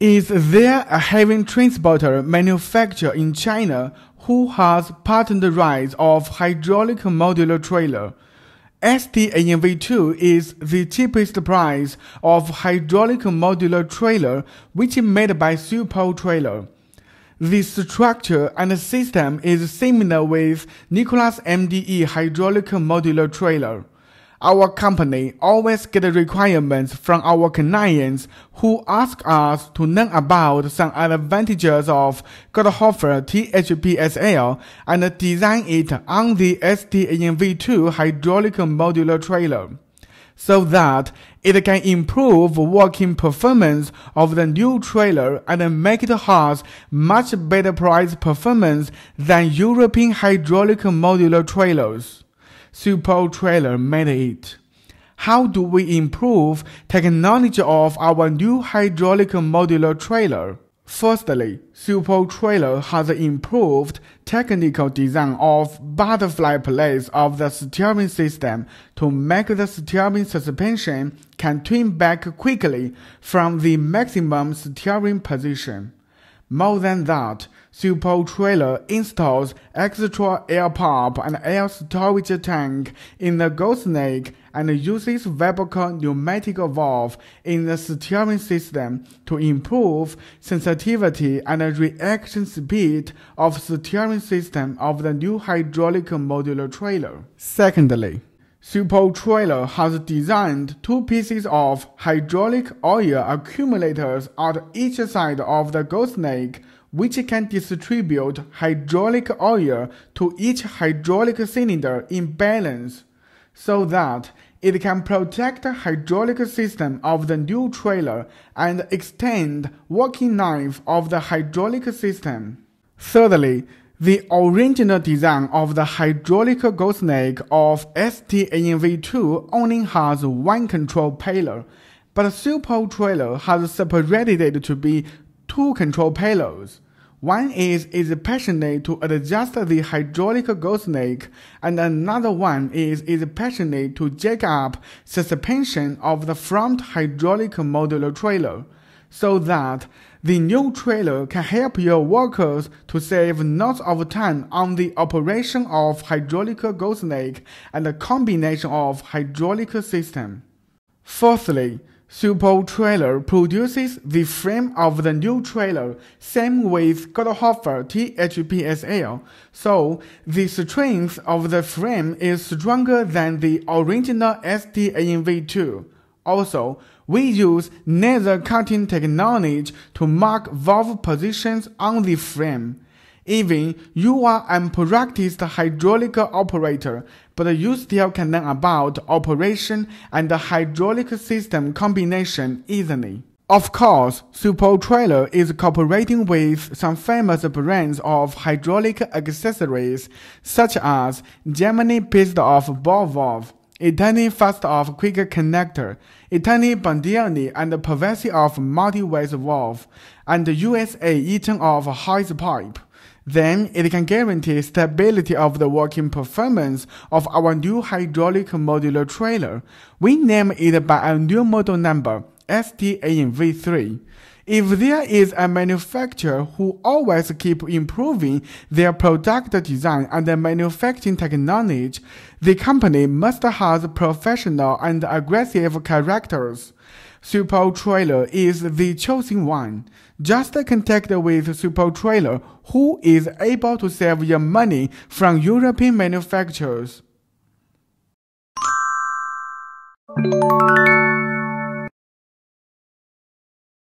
Is there a heavy transporter manufacturer in China who has patent rights of hydraulic modular trailer? STN-V2 is the cheapest price of hydraulic modular trailer which is made by Supro Trailer. The structure and system is similar with Nicolas MDE hydraulic modular trailer. Our company always get requirements from our clients who ask us to learn about some advantages of Goldhofer THPSL and design it on the STN-V2 hydraulic modular trailer so that it can improve working performance of the new trailer and make it has much better price performance than European hydraulic modular trailers. Supro Trailer made it. How do we improve technology of our new hydraulic modular trailer? Firstly, Supro Trailer has improved technical design of butterfly plates of the steering system to make the steering suspension can turn back quickly from the maximum steering position. More than that, Supro Trailer installs extra air pump and air storage tank in the gooseneck and uses WABCO pneumatic valve in the steering system to improve sensitivity and reaction speed of steering system of the new hydraulic modular trailer. Secondly, Supro Trailer has designed two pieces of hydraulic oil accumulators at each side of the gooseneck, which can distribute hydraulic oil to each hydraulic cylinder in balance so that it can protect the hydraulic system of the new trailer and extend working life of the hydraulic system. Thirdly, the original design of the hydraulic gooseneck of STN-V2 only has one control pillar, but a Supro Trailer has separated it to be two control payloads. One is is passionate to adjust the hydraulic gooseneck, and another one is is passionate to jack up suspension of the front hydraulic modular trailer, so that the new trailer can help your workers to save lots of time on the operation of hydraulic gooseneck and the combination of hydraulic system. Fourthly, Supro Trailer produces the frame of the new trailer, same with Goldhofer THPSL, so the strength of the frame is stronger than the original STN-V2. Also, we use laser cutting technology to mark valve positions on the frame. Even you are an unpracticed hydraulic operator, but you still can learn about operation and the hydraulic system combination easily. Of course, Supro Trailer is cooperating with some famous brands of hydraulic accessories, such as Germany Pister of Ball Valve, Italy Faster of Quick Connector, Italy Bondioli and Pavesi of Multi-Ways Valve, and the USA Eaton of Hose Pipe. Then it can guarantee stability of the working performance of our new hydraulic modular trailer. We name it by a new model number, STN-V3. If there is a manufacturer who always keep improving their product design and manufacturing technology, the company must have professional and aggressive characters. Supro Trailer is the chosen one. Just contact with Supro Trailer who is able to save your money from European manufacturers.